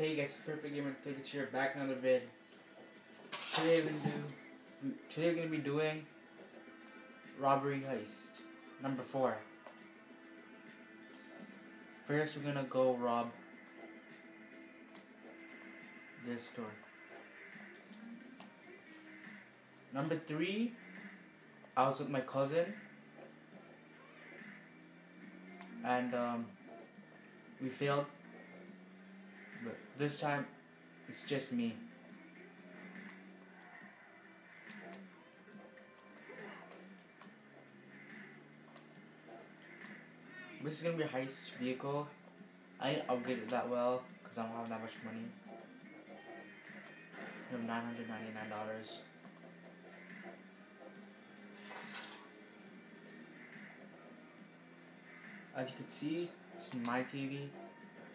Hey guys, Perfect Gamer Tickets here, back another vid. Today we're gonna do today we're gonna be doing robbery heist number four. First we're gonna go rob this store. Number three, I was with my cousin and um, we failed but this time, it's just me. This is gonna be a heist vehicle. I didn't upgrade it that well because I don't have that much money. I have nine hundred ninety nine dollars. As you can see, it's my TV,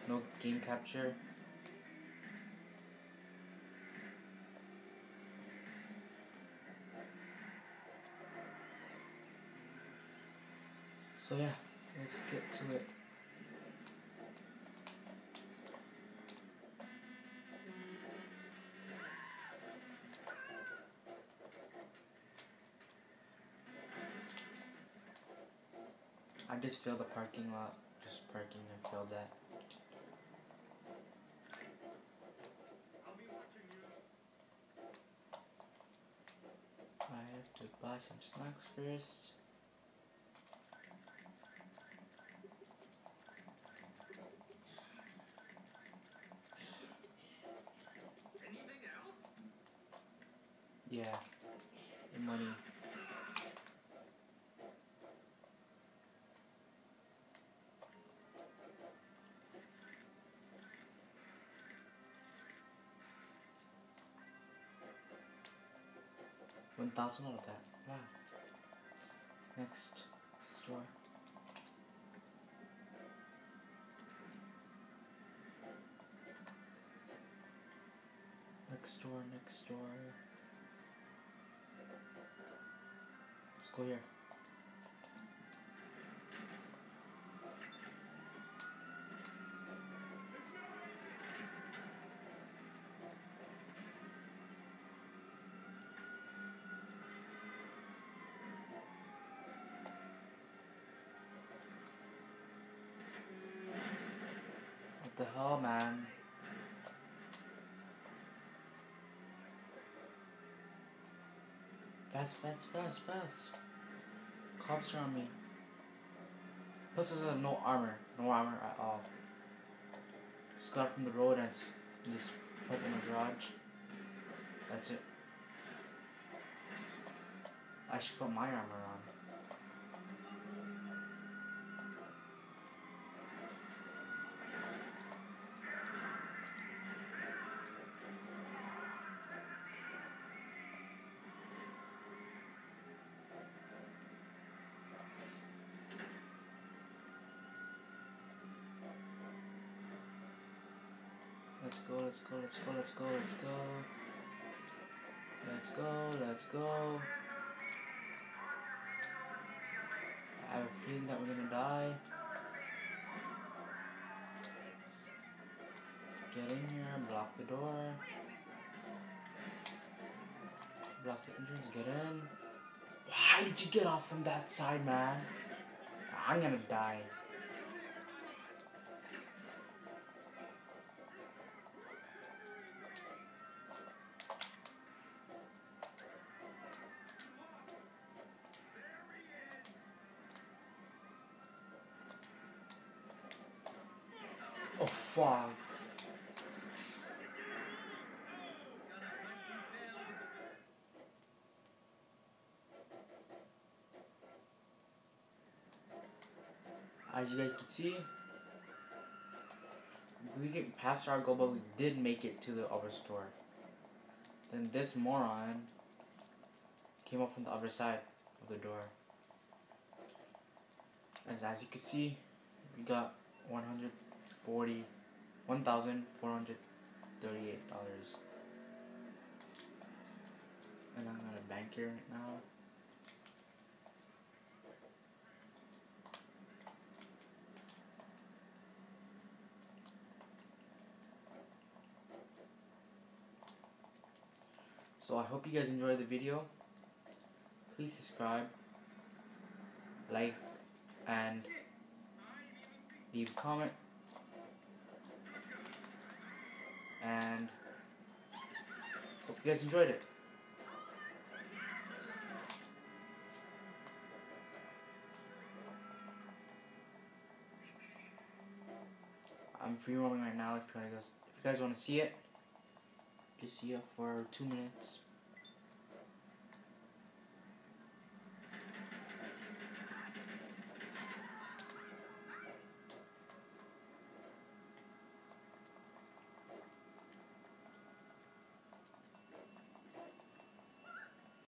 no game capture. So yeah, let's get to it. I just filled the parking lot. Just parking and filled that. I have to buy some snacks first. Yeah, the money. One thousand out of that. Wow. Next store. Next door, next door. Here. What the hell, man? Fast, fast, fast, fast. Cops are on me. Plus, this is no armor. No armor at all. Just got from the road and just put in the garage. That's it. I should put my armor on. Let's go, let's go, let's go, let's go, let's go. Let's go, let's go. I have a feeling that we're gonna die. Get in here, block the door. Block the entrance, get in. Why did you get off from that side, man? I'm gonna die. Oh fuck. As you guys can see, we didn't pass our goal, but we did make it to the other store. Then this moron came up from the other side of the door. As, as you can see, we got forty one thousand four hundred thirty eight dollars. And I'm at a bank here right now. So I hope you guys enjoyed the video. Please subscribe, like, and leave a comment. And hope you guys enjoyed it. I'm free roaming right now if you guys if you guys want to see it. Just see it for two minutes.